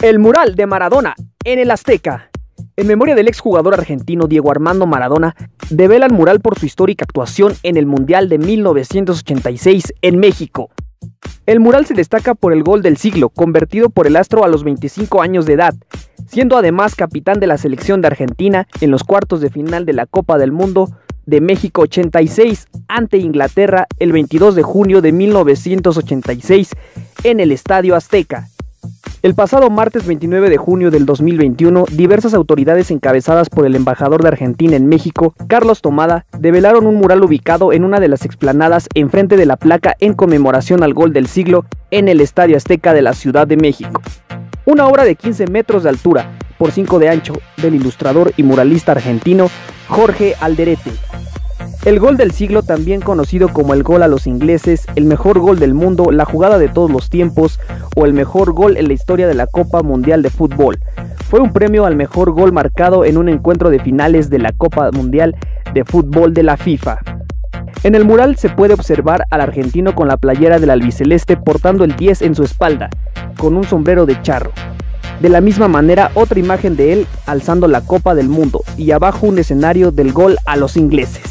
El mural de Maradona en el Azteca. En memoria del exjugador argentino Diego Armando Maradona, devela el mural por su histórica actuación en el Mundial de 1986 en México. El mural se destaca por el gol del siglo, convertido por el astro a los 25 años de edad, siendo además capitán de la selección de Argentina en los cuartos de final de la Copa del Mundo de México 86 ante Inglaterra el 22 de junio de 1986 en el Estadio Azteca. El pasado martes 29 de junio del 2021, diversas autoridades encabezadas por el embajador de Argentina en México, Carlos Tomada, develaron un mural ubicado en una de las explanadas enfrente de la placa en conmemoración al gol del siglo en el Estadio Azteca de la Ciudad de México. Una obra de 15 metros de altura por 5 de ancho del ilustrador y muralista argentino Jorge Alderete. El gol del siglo, también conocido como el gol a los ingleses, el mejor gol del mundo, la jugada de todos los tiempos o el mejor gol en la historia de la Copa Mundial de Fútbol. Fue un premio al mejor gol marcado en un encuentro de finales de la Copa Mundial de Fútbol de la FIFA. En el mural se puede observar al argentino con la playera del albiceleste portando el 10 en su espalda, con un sombrero de charro. De la misma manera, otra imagen de él alzando la Copa del Mundo y abajo un escenario del gol a los ingleses.